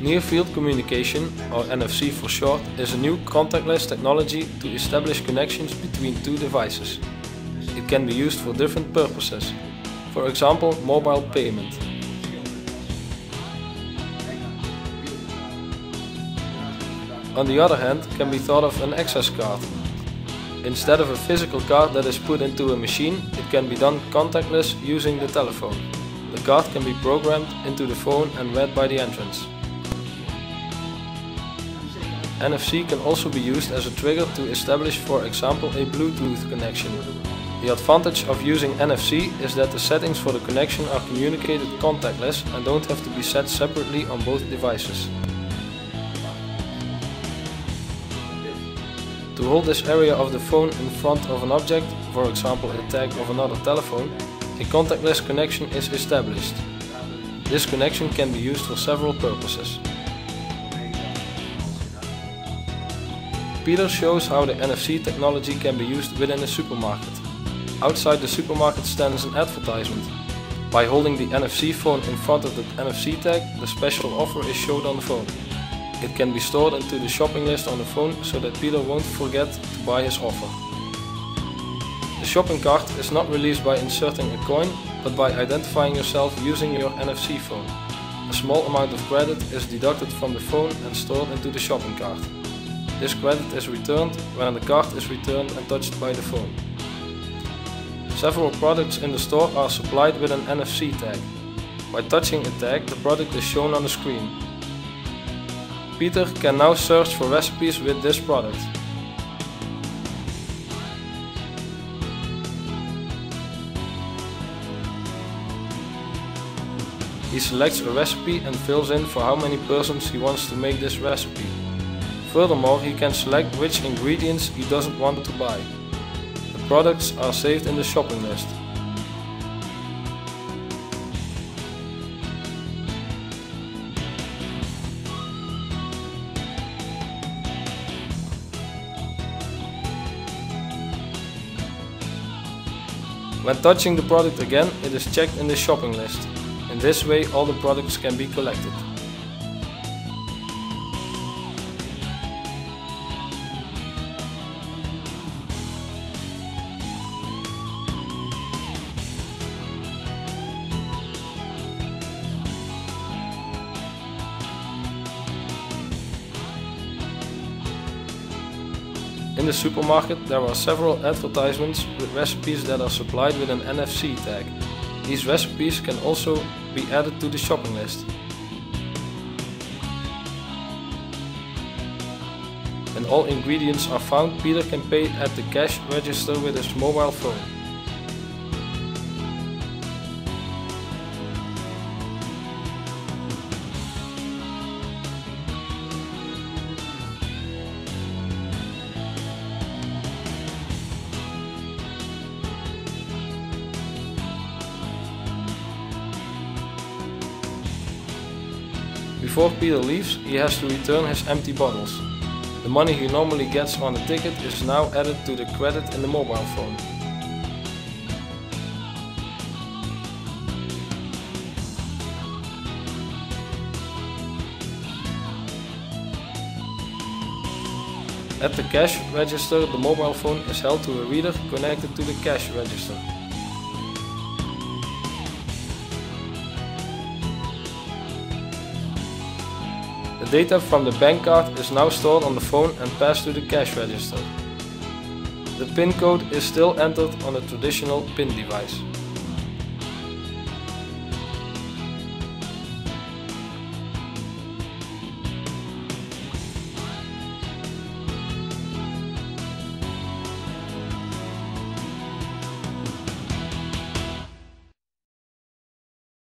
Near Field Communication, or NFC for short, is a new contactless technology to establish connections between two devices. It can be used for different purposes, for example mobile payment. On the other hand, can be thought of an access card. Instead of a physical card that is put into a machine, it can be done contactless using the telephone. The card can be programmed into the phone and read by the entrance. NFC can also be used as a trigger to establish for example a Bluetooth connection. The advantage of using NFC is that the settings for the connection are communicated contactless and don't have to be set separately on both devices. To hold this area of the phone in front of an object, for example a tag of another telephone, a contactless connection is established. This connection can be used for several purposes. Peter shows how the NFC technology can be used within a supermarket. Outside the supermarket stands an advertisement. By holding the NFC phone in front of the NFC tag, the special offer is shown on the phone. It can be stored into the shopping list on the phone so that Peter won't forget to buy his offer. The shopping cart is not released by inserting a coin, but by identifying yourself using your NFC phone. A small amount of credit is deducted from the phone and stored into the shopping cart. This credit is returned when the card is returned and touched by the phone. Several products in the store are supplied with an NFC tag. By touching a tag, the product is shown on the screen. Peter can now search for recipes with this product. He selects a recipe and fills in for how many persons he wants to make this recipe. Furthermore, he can select which ingredients he doesn't want to buy. The products are saved in the shopping list. When touching the product again, it is checked in the shopping list. In this way all the products can be collected. In the supermarket there are several advertisements with recipes that are supplied with an NFC tag. These recipes can also be added to the shopping list. When all ingredients are found, Peter can pay at the cash register with his mobile phone. Before Peter leaves, he has to return his empty bottles. The money he normally gets on the ticket is now added to the credit in the mobile phone. At the cash register, the mobile phone is held to a reader connected to the cash register. The data from the bank card is now stored on the phone and passed to the cash register. The PIN code is still entered on a traditional PIN device.